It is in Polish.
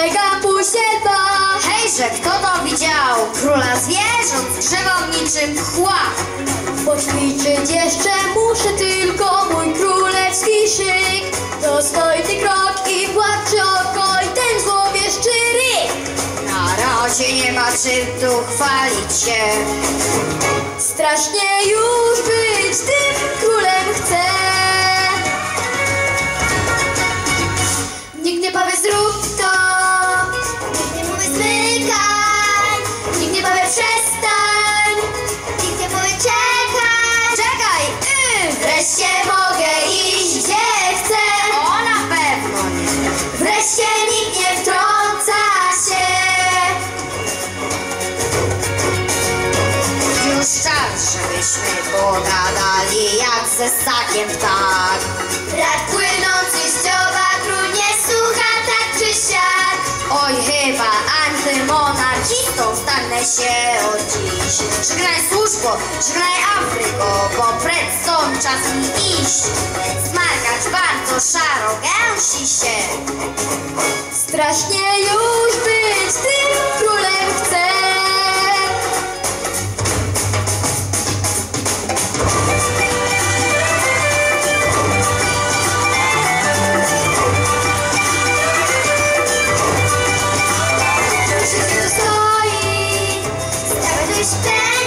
Pegapusie to! Hejże, kto to widział? Króla zwierząt drzewał niczym chła. Poćwiczyć jeszcze muszę tylko mój królewski szyk. Dostojny krok i płaczy oko i ten złowieszczy ryk. Na razie nie ma czym tu chwalić się. Strasznie już. Pogadali jak ze ssakiem ptak. Brat płynący z dziobakru nie słucha tak czy siak. Oj, chyba antymonarchistą stanę się od dziś. Żegnaj służbo, żegnaj Afryko, bo pred są czas mi iść. Smarkacz bardzo szaro gęsi się. Strasznie już być stand